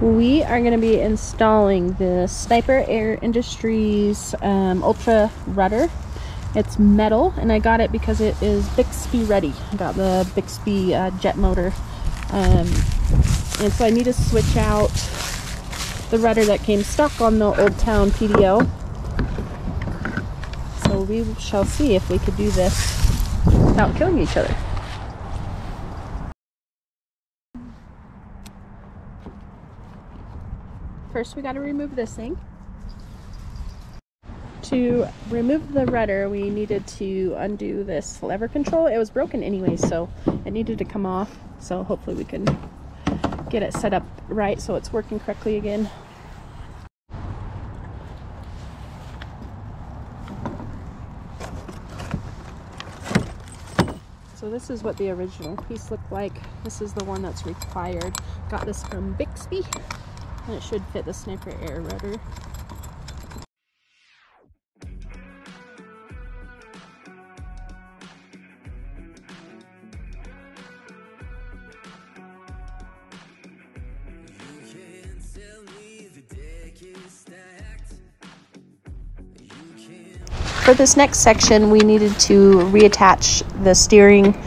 we are going to be installing the Snipe Air Industries um, Ultra Rudder. It's metal and I got it because it is Bixpy ready. I got the Bixpy uh, jet motor. Um, and so I need to switch out the rudder that came stock on the Old Town PDL. So we shall see if we could do this without killing each other. First we got to remove this thing. To remove the rudder we needed to undo this lever control. It was broken anyway so it needed to come off. So hopefully we can get it set up right so it's working correctly again. So this is what the original piece looked like. This is the one that's required. Got this from Bixpy and it should fit the Snipe Air rudder. For this next section, we needed to reattach the steering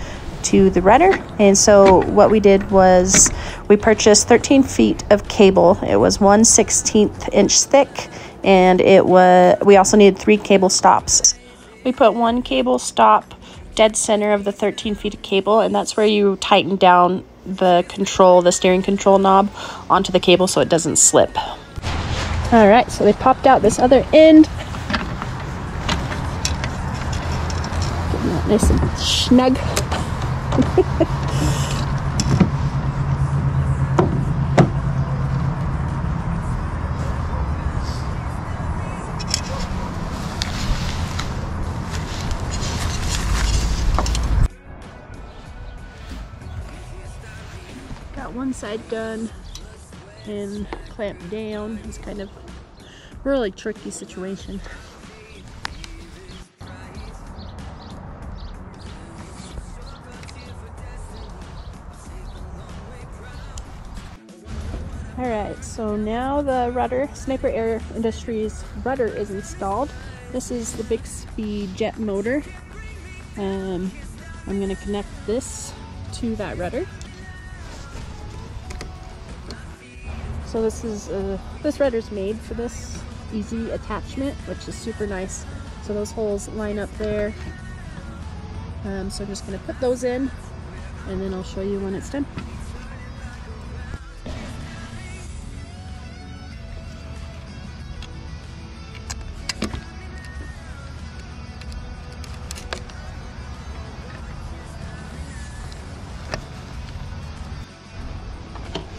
to the rudder. And so what we did was we purchased 13 feet of cable. It was 1 16th inch thick and it was we also needed three cable stops. We put one cable stop dead center of the 13 feet of cable and that's where you tighten down the control, the steering control knob onto the cable so it doesn't slip. All right, so they popped out this other end nice and snug. one side done and clamped down. It's kind of really tricky situation. Alright, so now the rudder, Snipe Air Industries rudder is installed. This is the Bixpy jet motor. Um, I'm going to connect this to that rudder. So this is uh, this rudder's made for this easy attachment, which is super nice. So those holes line up there. Um, so I'm just going to put those in and then I'll show you when it's done.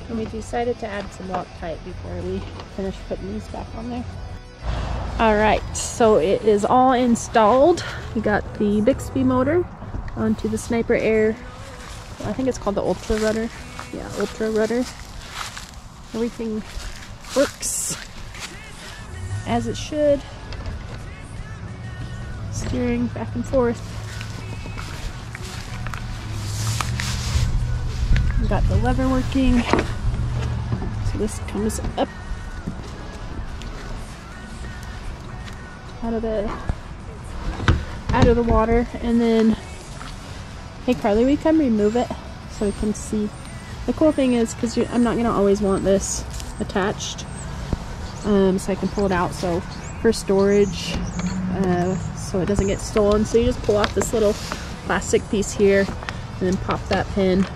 And we decided to add some Loctite before we finish putting these back on there. Alright, so it is all installed. We got the Bixpy motor onto the Snipe Air, I think it's called the Ultra Rudder. Yeah, Ultra Rudder. Everything works as it should. Steering back and forth. We got the lever working. This comes up. Out of the out of the water and then hey Carli we can remove it so we can see? The cool thing is because I'm not gonna always want this attached um, so I can pull it out so for storage uh, so it doesn't get stolen. So you just pull off this little plastic piece here and then pop that pin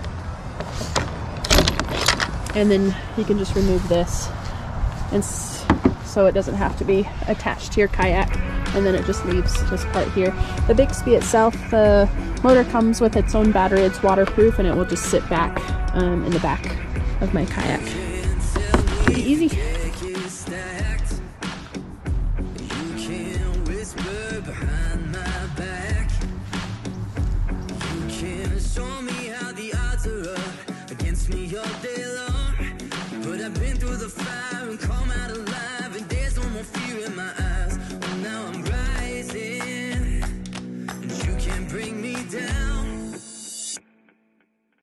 and then you can just remove this and so it doesn't have to be attached to your kayak and then it just leaves this part here. The Bixpy itself, the motor comes with its own battery, it's waterproof and it will just sit back um, in the back of my kayak. Pretty easy.